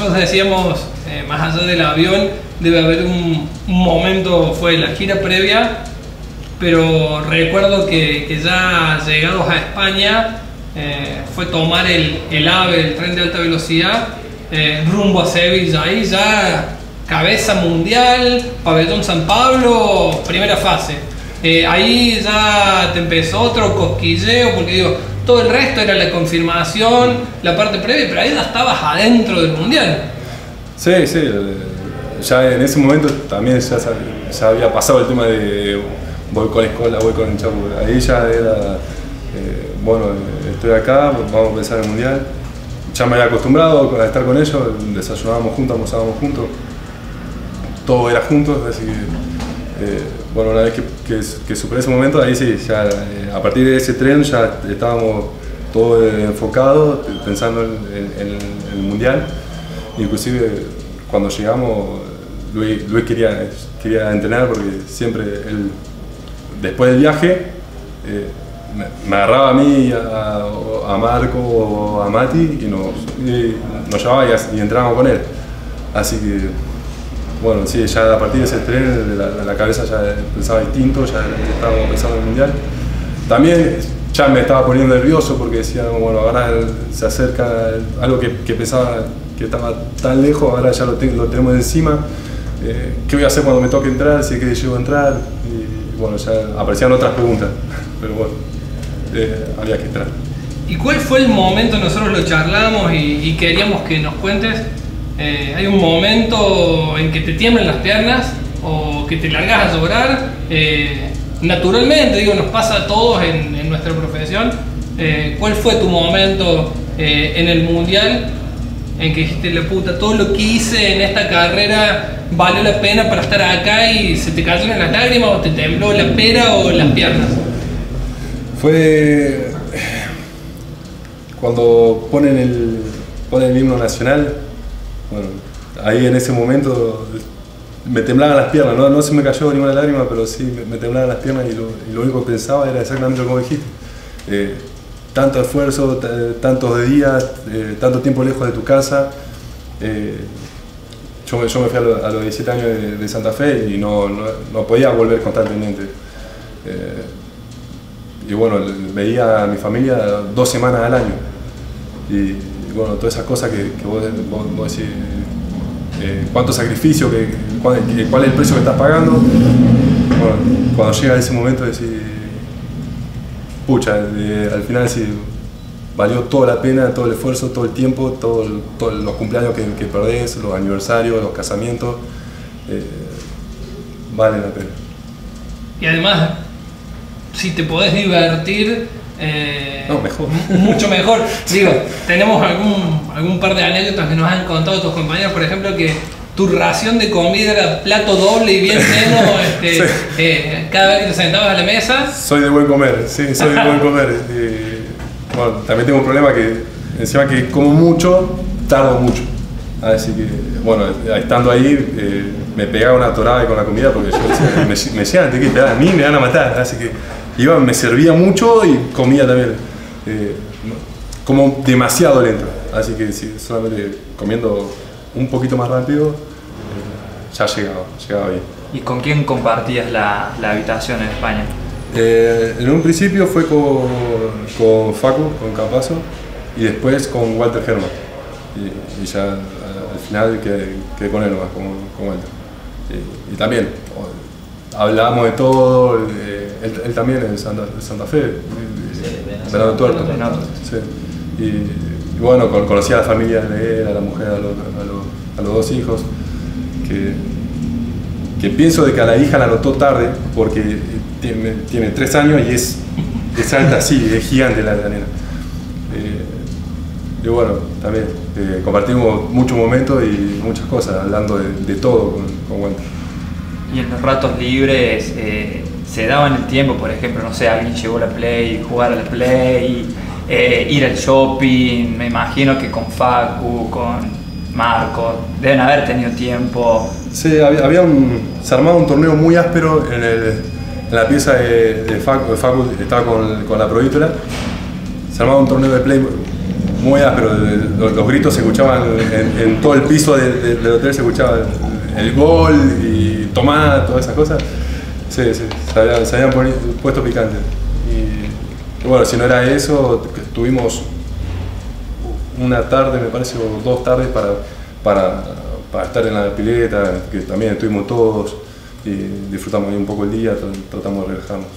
nosotros decíamos, eh, más allá del avión, debe haber un, momento, fue la gira previa, pero recuerdo que, que ya llegados a España, eh, fue tomar el, el, AVE, el tren de alta velocidad, eh, rumbo a Sevilla, ahí ya cabeza mundial, pabellón San Pablo, primera fase. Eh, ahí ya te empezó otro cosquilleo, porque digo, todo el resto era la confirmación, la parte previa, pero ahí ya estabas adentro del mundial. Sí, sí, ya en ese momento también ya, había pasado el tema de voy con escuela, voy con Chapu, ahí ya era, eh, bueno, estoy acá, vamos a empezar el mundial. Ya me había acostumbrado a estar con ellos, desayunábamos juntos, almorzábamos juntos, todo era juntos, así que, eh, bueno, una vez que, superé ese momento, ahí sí, ya eh, a partir de ese tren ya estábamos todos enfocados, pensando en, el mundial. Inclusive cuando llegamos, Luis, quería, quería entrenar porque siempre después del viaje, eh, me, me, agarraba a mí, a, a, Marco o a Mati y nos, y nos llevaba y, y entrábamos con él. Así que, bueno, sí, ya a partir de ese tren la, la cabeza ya pensaba distinto, ya estábamos pensando en el Mundial. También ya me estaba poniendo nervioso porque decía, bueno, ahora se acerca algo que, que pensaba que estaba tan lejos, ahora ya lo, lo tenemos encima. Eh, ¿Qué voy a hacer cuando me toque entrar? Si es que llego a entrar. Y bueno, ya aparecían otras preguntas, pero bueno, eh, había que entrar. ¿Y cuál fue el momento? Nosotros lo charlamos y, y queríamos que nos cuentes. Eh, hay un momento en que te tiemblan las piernas o que te largas a llorar. Eh, naturalmente, digo, nos pasa a todos en, en nuestra profesión. ¿Cuál fue tu momento en el mundial en que dijiste, la puta, todo lo que hice en esta carrera valió la pena para estar acá y se te cayeron las lágrimas o te tembló la pera o las piernas? Fue cuando ponen el, ponen el himno nacional, bueno, ahí en ese momento me temblaban las piernas, no, no se me cayó ninguna lágrima, pero sí me, temblaban las piernas y lo, único que pensaba era exactamente como dijiste. Eh, tanto esfuerzo, tantos días, eh, tanto tiempo lejos de tu casa. Eh, yo, me fui a, lo, a, los 17 años de, Santa Fe y no, no, podía volver constantemente. Y bueno, veía a mi familia dos semanas al año. Bueno, todas esas cosas que, que vos, vos, decís, eh, cuánto sacrificio, que, cuál, cuál, es el precio que estás pagando. Bueno, cuando llega ese momento decís, pucha, al final sí, valió toda la pena, todo el esfuerzo, todo el tiempo, todos todo los cumpleaños que, que, perdés, los aniversarios, los casamientos, eh, valen la pena. Y además, si te podés divertir, eh, no, mejor. mucho mejor. Digo, tenemos algún, algún par de anécdotas que nos han contado tus compañeros, por ejemplo, que tu ración de comida era plato doble y bien lleno este, sí. eh, cada vez que te sentabas a la mesa. Soy de buen comer, sí, soy de buen comer. Bueno, también tengo un problema que encima que como mucho, tardo mucho. Así que, bueno, estando ahí, eh, me pegaba una torada con la comida porque yo decía, me, me decían, que esperar, a mí me van a matar. Así que iba, me servía mucho y comía también. Eh, como demasiado lento. Así que sí, solamente comiendo un poquito más rápido, eh, ya llegaba, llegaba bien. ¿Y con quién compartías la, la habitación en España? Eh, en un principio fue con, con Facu, con Capazo, y después con Walter Germán. Y, y, ya al final quedé, quedé con él nomás, con, con Walter. Y, y, también hablábamos de todo, eh, él, él, también en Santa, Santa Fe, Bernardo Tuerto. Sí. Y, y, bueno, conocí a la familia de él, a la mujer, a los, a los, a los dos hijos, que, que, pienso de que a la hija la notó tarde, porque tiene, tiene tres años y es, es alta así, es gigante la, la nena. Eh, y bueno, también eh, compartimos muchos momentos y muchas cosas, hablando de, de todo con, con Walter. Y en los ratos libres eh, se daban el tiempo, por ejemplo, no sé, alguien llegó a la Play, jugar a la Play, eh, ir al shopping, me imagino que con Facu, con Marco, deben haber tenido tiempo. Sí, había, había se armaba un torneo muy áspero en, el, en la pieza de, Facu, Facu estaba con, con la Provítola, se armaba un torneo de Play muedas, pero los, gritos se escuchaban en, todo el piso de- de- del hotel, se escuchaba el, gol tomada, todas esas cosas. Se habían, puesto picantes. Y, bueno, si no era eso, tuvimos una tarde, me parece, o dos tardes para, para, para estar en la pileta, que también estuvimos todos y disfrutamos ahí un poco el día, tr- tratamos de relajarnos.